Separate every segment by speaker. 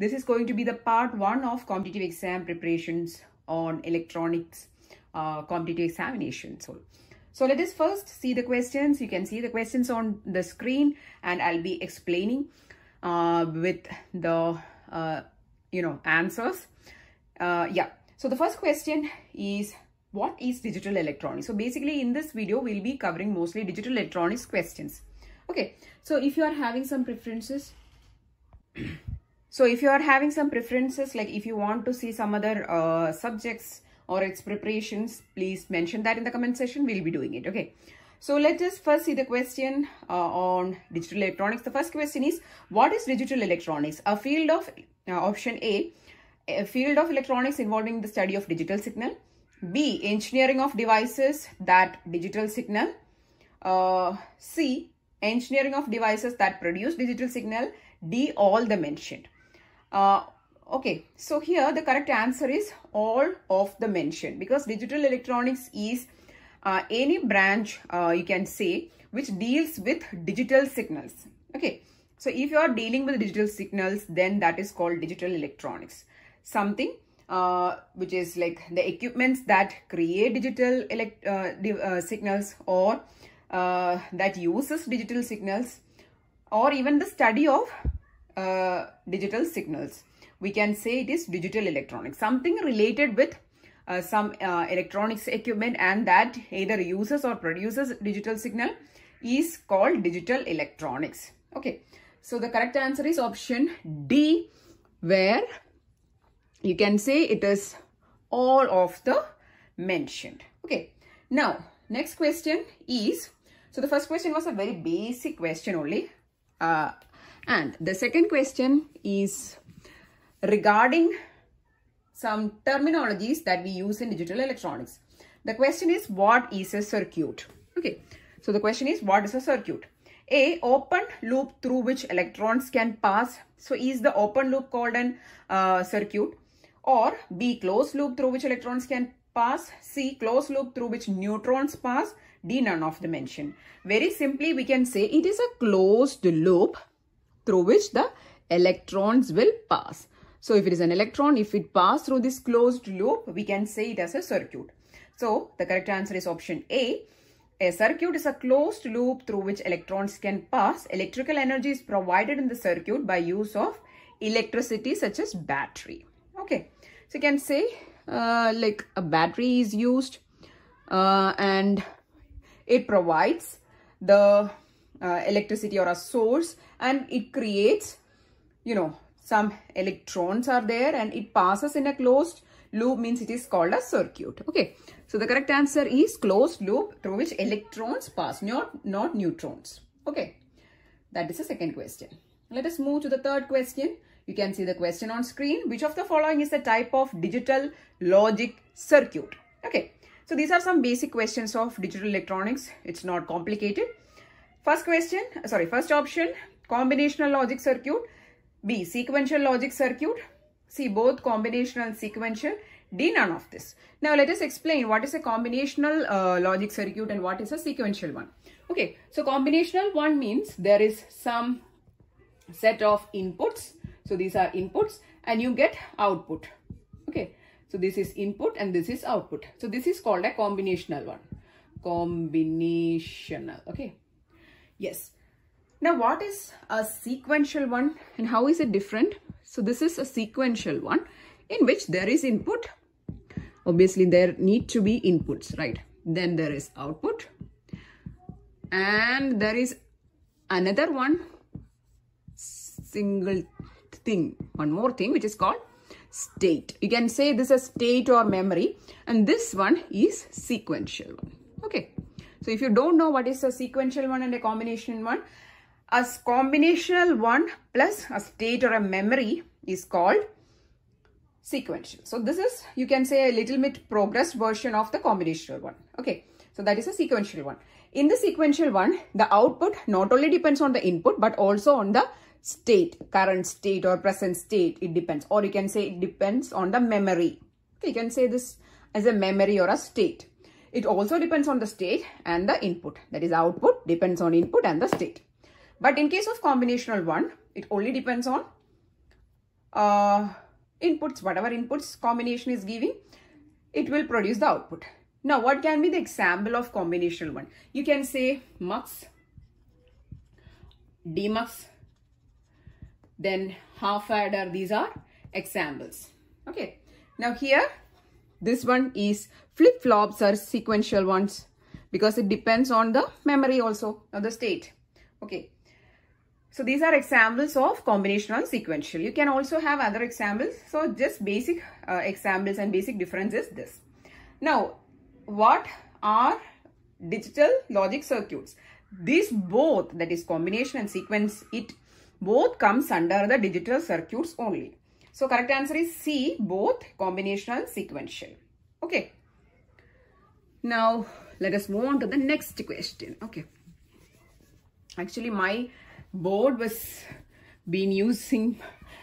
Speaker 1: this is going to be the part one of competitive exam preparations on electronics uh, competitive examination. So, so let us first see the questions. You can see the questions on the screen and I'll be explaining uh, with the, uh, you know, answers. Uh, yeah. So the first question is what is digital electronics? So basically in this video, we'll be covering mostly digital electronics questions. Okay. So if you are having some preferences, so if you are having some preferences, like if you want to see some other uh, subjects or its preparations, please mention that in the comment section. We'll be doing it. Okay. So let us first see the question uh, on digital electronics. The first question is, what is digital electronics? A field of, uh, option A, a field of electronics involving the study of digital signal. B, engineering of devices that digital signal. Uh, C, engineering of devices that produce digital signal. D, all the mentioned. Uh, okay, so here the correct answer is all of the mentioned because digital electronics is uh, any branch uh, you can say which deals with digital signals. Okay, so if you are dealing with digital signals then that is called digital electronics. Something uh, which is like the equipments that create digital elect uh, uh, signals or uh, that uses digital signals or even the study of uh, digital signals. We can say it is digital electronics, something related with uh, some uh, electronics equipment and that either uses or produces digital signal is called digital electronics. Okay, so the correct answer is option D where you can say it is all of the mentioned. Okay, now next question is, so the first question was a very basic question only. Uh, and the second question is regarding some terminologies that we use in digital electronics. The question is what is a circuit? Okay, so the question is what is a circuit? A open loop through which electrons can pass. So is the open loop called an uh, circuit? Or B closed loop through which electrons can pass. C closed loop through which neutrons pass. D none of the mention. Very simply we can say it is a closed loop through which the electrons will pass. So if it is an electron, if it pass through this closed loop, we can say it as a circuit. So the correct answer is option A. A circuit is a closed loop through which electrons can pass. Electrical energy is provided in the circuit by use of electricity such as battery. Okay. So you can say uh, like a battery is used uh, and it provides the uh, electricity or a source and it creates, you know, some electrons are there and it passes in a closed loop means it is called a circuit. Okay. So the correct answer is closed loop through which electrons pass, not, not neutrons. Okay. That is the second question. Let us move to the third question. You can see the question on screen. Which of the following is the type of digital logic circuit? Okay. So these are some basic questions of digital electronics. It's not complicated. First question, sorry, first option, combinational logic circuit. B, sequential logic circuit. C, both combinational and sequential. D, none of this. Now, let us explain what is a combinational uh, logic circuit and what is a sequential one. Okay, so combinational one means there is some set of inputs. So, these are inputs and you get output. Okay, so this is input and this is output. So, this is called a combinational one. Combinational. Okay. Yes. Now, what is a sequential one and how is it different? So, this is a sequential one in which there is input. Obviously, there need to be inputs, right? Then there is output. And there is another one single thing, one more thing, which is called state. You can say this is state or memory and this one is sequential one. Okay. So if you don't know what is a sequential one and a combination one, a combinational one plus a state or a memory is called sequential. So this is, you can say a little bit progressed version of the combinational one. Okay. So that is a sequential one. In the sequential one, the output not only depends on the input, but also on the state, current state or present state. It depends. Or you can say it depends on the memory. Okay, you can say this as a memory or a state. It also depends on the state and the input. That is output depends on input and the state. But in case of combinational one, it only depends on uh, inputs, whatever inputs combination is giving, it will produce the output. Now, what can be the example of combinational one? You can say mux, demux, then half adder. These are examples. Okay. Now here, this one is flip-flops are sequential ones because it depends on the memory also of the state. Okay. So these are examples of combinational sequential. You can also have other examples. So just basic uh, examples and basic difference is this. Now, what are digital logic circuits? These both, that is combination and sequence, it both comes under the digital circuits only. So correct answer is C, both combinational sequential. Okay. Now, let us move on to the next question. Okay. Actually, my board was been using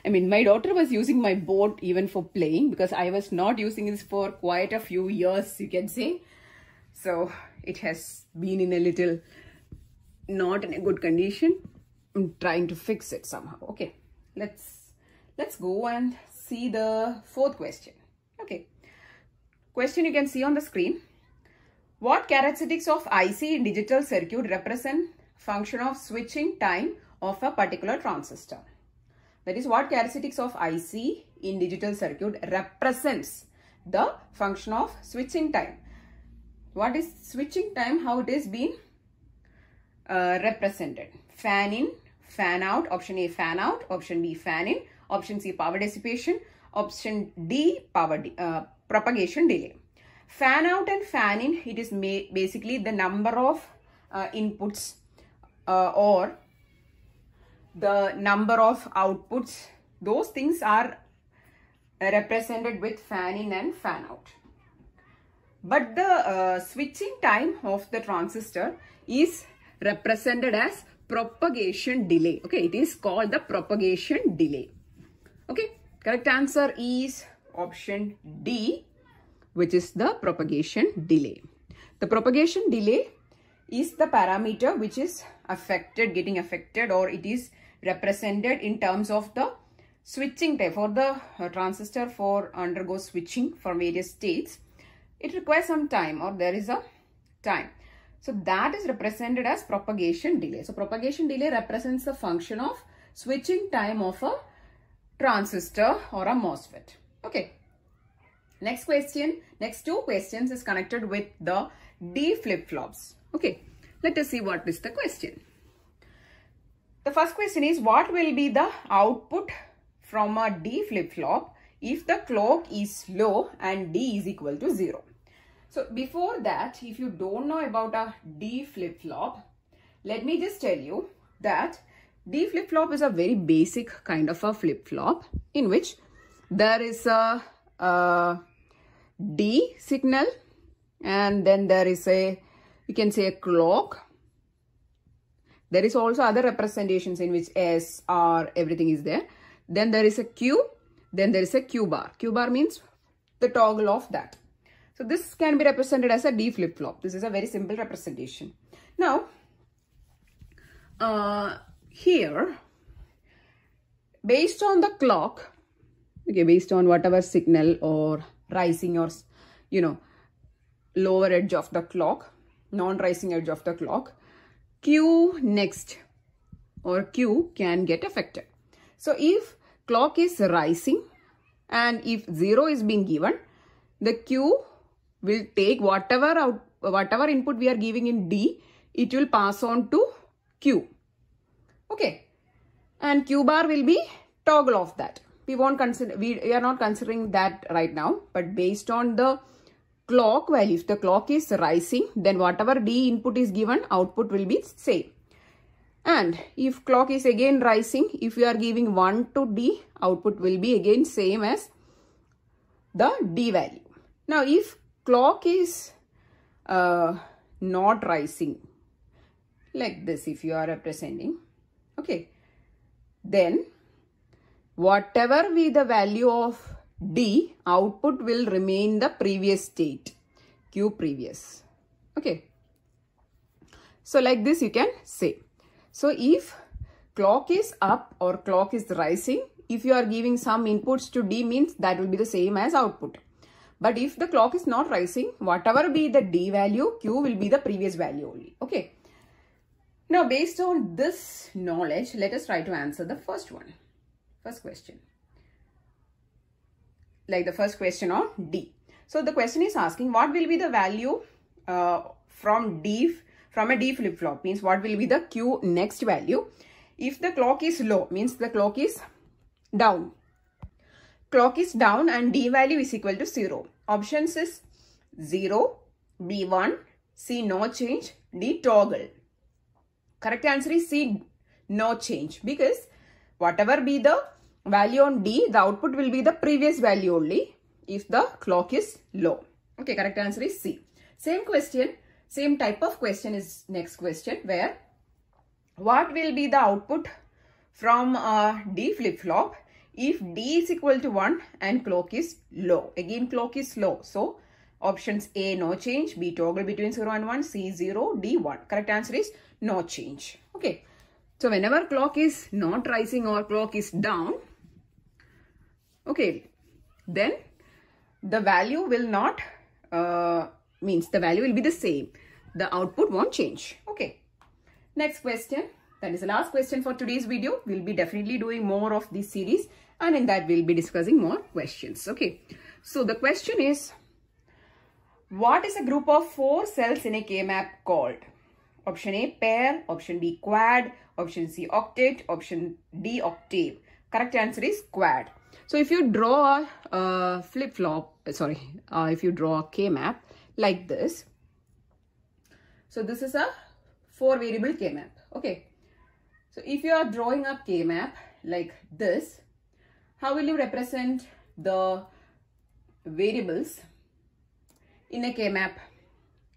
Speaker 1: I mean, my daughter was using my board even for playing because I was not using this for quite a few years, you can say. So it has been in a little, not in a good condition. I'm trying to fix it somehow. Okay, let's, let's go and see the fourth question. Okay, question you can see on the screen. What characteristics of IC in digital circuit represent function of switching time of a particular transistor? That is what characteristics of IC in digital circuit represents the function of switching time. What is switching time? How it is being uh, represented. Fan in, fan out. Option A fan out. Option B fan in. Option C power dissipation. Option D power uh, propagation delay. Fan out and fan in, it is basically the number of uh, inputs uh, or the number of outputs, those things are represented with fan in and fan out. But the uh, switching time of the transistor is represented as propagation delay. Okay, it is called the propagation delay. Okay, correct answer is option D, which is the propagation delay. The propagation delay is the parameter which is affected, getting affected or it is represented in terms of the switching time for the uh, transistor for undergo switching for various states it requires some time or there is a time. So that is represented as propagation delay. So propagation delay represents the function of switching time of a transistor or a MOSFET. Okay. Next question next two questions is connected with the D flip-flops. Okay let us see what is the question the first question is what will be the output from a D flip-flop if the clock is low and D is equal to 0. So before that, if you don't know about a D flip-flop, let me just tell you that D flip-flop is a very basic kind of a flip-flop in which there is a, a D signal and then there is a, you can say a clock there is also other representations in which S, R, everything is there. Then there is a Q. Then there is a Q bar. Q bar means the toggle of that. So this can be represented as a D flip-flop. This is a very simple representation. Now, uh, here, based on the clock, okay, based on whatever signal or rising or, you know, lower edge of the clock, non-rising edge of the clock, Q next or Q can get affected. So if clock is rising and if 0 is being given, the Q will take whatever out, whatever input we are giving in D, it will pass on to Q. Okay. And Q bar will be toggle of that. We won't consider, we, we are not considering that right now, but based on the clock value, if the clock is rising, then whatever D input is given, output will be same. And if clock is again rising, if you are giving 1 to D, output will be again same as the D value. Now, if clock is uh, not rising, like this if you are representing, okay, then whatever be the value of D output will remain the previous state Q previous okay so like this you can say so if clock is up or clock is rising if you are giving some inputs to D means that will be the same as output. But if the clock is not rising, whatever be the D value, Q will be the previous value only. Okay. Now, based on this knowledge, let us try to answer the first one. First question. Like the first question on D. So, the question is asking what will be the value uh, from D, from a D flip-flop means what will be the Q next value. If the clock is low means the clock is down. Clock is down and D value is equal to 0. Options is 0, B1, C no change, D toggle. Correct answer is C no change because whatever be the value on D, the output will be the previous value only if the clock is low. Okay, correct answer is C. Same question, same type of question is next question where what will be the output from uh, D flip-flop if D is equal to 1 and clock is low. Again, clock is low. So, options A, no change. B, toggle between 0 and 1. C, 0. D, 1. Correct answer is no change. Okay. So, whenever clock is not rising or clock is down, okay, then the value will not, uh, means the value will be the same. The output won't change. Okay. Next question. That is the last question for today's video. We'll be definitely doing more of this series and in that we'll be discussing more questions. Okay. So the question is, what is a group of four cells in a K-map called? Option A, pair. Option B, quad. Option C, octet. Option D, octave. Correct answer is quad. So if you draw a flip-flop, sorry, uh, if you draw a K-map like this. So this is a four variable K-map. Okay. So if you are drawing a K-map like this, how will you represent the variables in a K-map?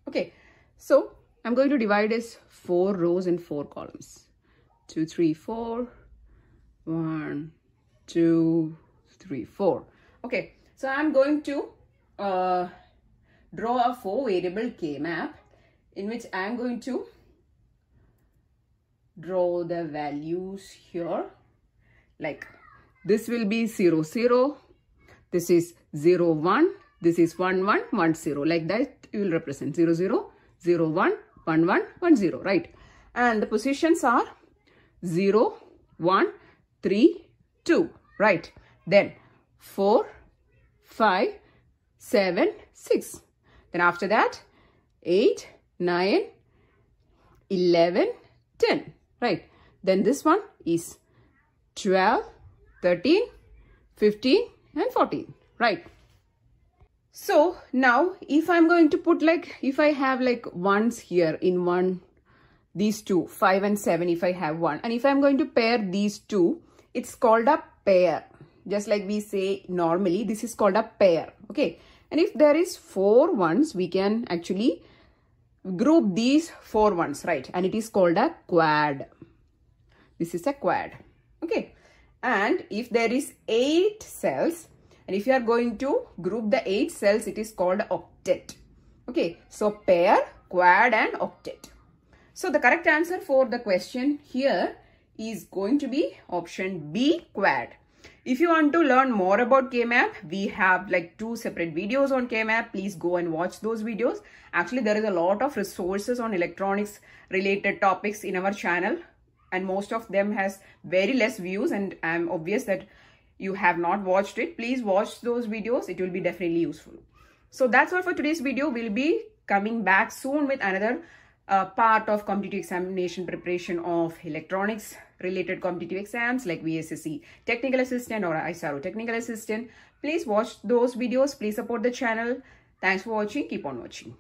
Speaker 1: Okay. So I'm going to divide as four rows and four columns. Two, three, four. One, two, three, four. Okay. So I'm going to uh, draw a four variable K-map in which I'm going to draw the values here. Like this will be 0 0 this is 0 1 this is 1 1 1 0 like that you will represent 0 0 0 1 1 1 1 0 right? And the positions are 0 1 3 2 right then 4 5 7 6 then after that 8 9 11 10 right. Then this one is 12 13 15 and 14 right. So now if i'm going to put like if i have like ones here in one these two 5 and 7 if i have one and if i'm going to pair these two it's called a pair just like we say normally this is called a pair okay? And if there is four ones we can actually group these four ones right? And it is called a quad. This is a quad okay? And if there is eight cells and if you are going to group the eight cells it is called octet okay? So pair quad and octet. So the correct answer for the question here is going to be option b quad if you want to learn more about KMAP, we have like two separate videos on KMAP. Please go and watch those videos. Actually, there is a lot of resources on electronics related topics in our channel and most of them has very less views and I'm obvious that you have not watched it. Please watch those videos. It will be definitely useful. So that's all for today's video. We'll be coming back soon with another part of competitive examination preparation of electronics related competitive exams like VSSC Technical Assistant or ISRO Technical Assistant. Please watch those videos. Please support the channel. Thanks for watching. Keep on watching.